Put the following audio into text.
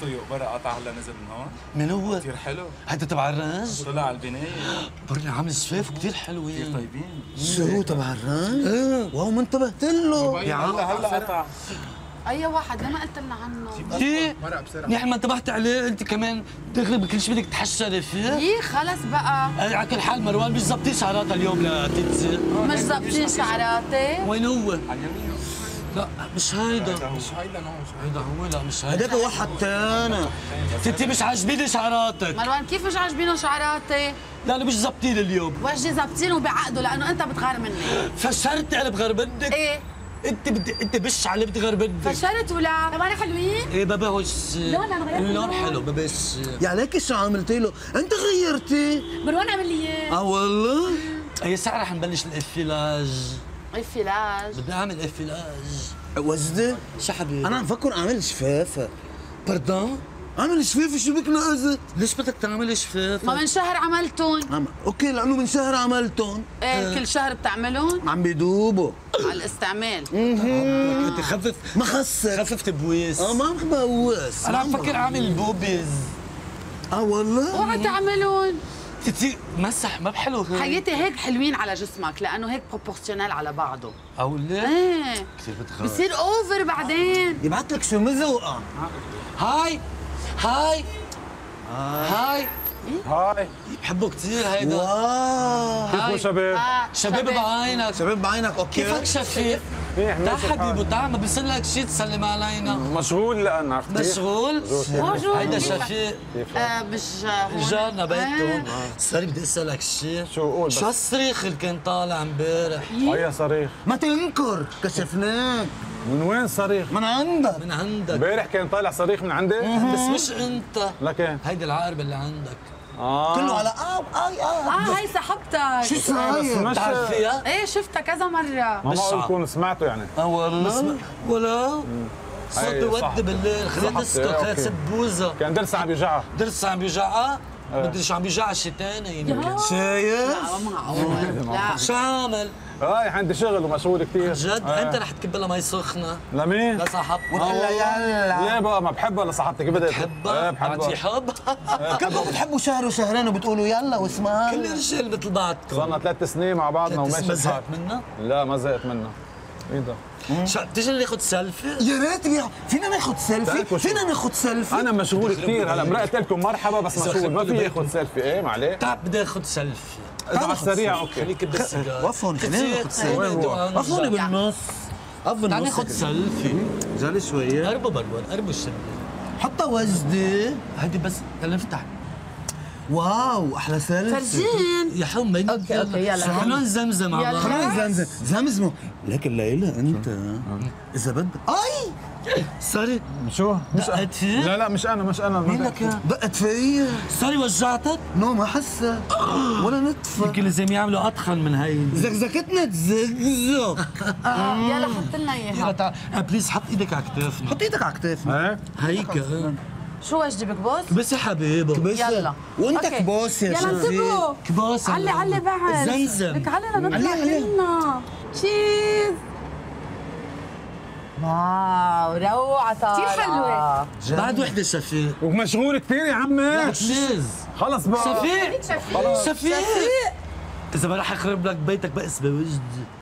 طيق برا قطع هلا نزل من هون؟ من هو؟ كثير حلو. هيدا تبع الرنج؟ طلع على البناية. برني عامل شفاف كثير كثير حلوين طيبين. شو تبع الرنج؟ واو ما انتبهت له. يا هلا هلا قطع. أي واحد؟ لما قلت لنا عنه. إيه. مرق بسرعة. نحن ما انتبهت عليه. أنت كمان دغري بكل شيء بدك تحشري فيه. يي خلص بقى. على كل حال مروان مش ظابطين شعراتها اليوم لتيتزي مش ظابطين شعراتي. وين هو؟ على اليمين. لا مش هيدا. مش هيدا نو مش هيدا. هو لا مش هيدا. هذاك واحد تاني. انت مش عاجبيني شعراتك. مروان كيف مش عاجبينه شعراتي؟ لا أنا مش ظابطين اليوم. وجهي ظابطينه بعقده؟ لأنه أنت بتغار مني. فشرت أنا بغربدك إيه. أنت بدي أنت بش على بدي غربدك فشلت ولا؟ كمان حلوين؟ إيه ما بهوش لون اللون. حلو ما بهش يا ليك شو عملتي له؟ أنت غيرتي. مروان عمل لي اياه آه والله. اي ساعة رح نبلش الافيلاج الفلاج. بدي أعمل افيلاج وجدي شو حبيبي؟ أنا مفكر أعمل شفافه بردون أعمل شفافه شو بك ناقصت؟ ليش بدك تعمل شفاف؟ ما من شهر عملتون عم... أوكي لأنه من شهر عملتهم. إيه كل شهر بتعملون عم بيدوبوا. على الاستعمال. أنت خفف ما خسر خففت بويس. آه ما عم بوس. أنا عم فكر أعمل بوبيز. آه والله. اوعى تعملون. تتي مسح ما بحلو هيك حياتي هيك حلوين على جسمك لأنه هيك بروبورسيونيل على بعضه. أو ليه؟ إيه. كثير بتغار بصير اوفر بعدين. يبعث لك شو مزوقة. هاي هاي هاي. هاي. بحبه كثير هيدا. واو. هاي. شباب؟ آه شباب بعينك. شباب بعينك أوكي. كيفك شفيق؟ منيح ماشي الحال. حبيبي تعال ما بيصير لك شيء تسلم علينا. مشغول لأن عرفتي؟ مشغول؟ بونجور. هيدا؟ شفيق آه مش هون. جارنا بيتهم. آه. صار بدي أسألك شيء. شو قول شو هالصريخ اللي كان طالع امبارح؟ هيا صريخ. ما تنكر كشفناك. من وين صريخ؟ من عندك. من عندك. امبارح كان طالع صريخ من عندي؟ بس مش انت. لكن هيدي العقربة اللي عندك. آه. كله على آه اي آه آه. هي سحبتك شو بس صاير؟ مش بتعرفيها؟ إيه شفتها كذا مرة. ما معقول سمعته يعني. آه والله. ولا صوت. بودي بالليل. خلينا. نسكت خلينا. نسد بوزة. كان درس عم بيوجعها درس عم بيوجعها إيه. بدري شو عم بيوجعها شي تاني. يمكن شايف؟ لا ما معقول. لا شو عامل؟ هاي عندي شغل ومشغول كثير. جد؟ أنت رح تكب لها مي سخنة. لمين؟ لصاحبتك وتقول لها يلا ليه بقى ما بحبها لصاحبتك بدها إيه بحبها. في بحبها حب كلكم بتحبوا شهر وشهرين وبتقولوا يلا واسمع كل الرجال مثل بعضكم. صرنا ثلاث سنين مع بعضنا وماشي ما الحال. زهقت منها؟ لا ما زهقت منها. إيه ده؟ شو بتيجي ناخذ سيلفي؟ يا ريت يا فينا ناخذ سيلفي. فينا ناخذ سيلفي أنا مشغول كثير هلا مرقت لكم مرحبا بس مشغول. ما في ياخذ سيلفي إيه ما عليه تعال بدي اخذ سيلفي على السريع أوكي. خليك بالسيجار وقفوا خلينا ناخذ سيلفي وين هو؟ وقفوني بالنص قف تعال بالنص ناخذ سيلفي. جالي شوية. قربوا بروان قربوا الشباب حطها وجدي هيدي بس خلينا نفتح. wow أحلى سيلفي. فرجين يا حمى okay، okay، يلا. خلونا نزمزم يلا. على بعض خلينا زمزم. زمزموا لكن ليلى أنت. اذا بدك أي! سوري. شو؟ مش دقت فيه؟ لا لا مش أنا مش أنا مين لك يا؟ دقت فيا سوري وجعتك؟ نو ما حسها ولا نتفة يمكن لازم يعملوا اضخم من هي زقزقتنا تزقزق. آه، يلا حط لنا يلا اياها تعال. آه، بليز حط إيدك على كتافنا. حط إيدك على كتافنا. إيه؟ هيك. آه. شو وجدي بكبوس؟ بس يا حبيبة. بس يلا. وأنت أوكي. كبوس يا يلا شفيق انتبهوا. كباس علي علي بعد. زمزم لك علي لنطلع علي، علي. كلنا cheese wow روعة كتير حلوة. بعد وحدة شفيق. ومشغول كثير يا عمي. please خلص بقى. شفيق؟ شفيق؟ شفيق. إذا ما رح أخرب لك بيتك بقس بوجدي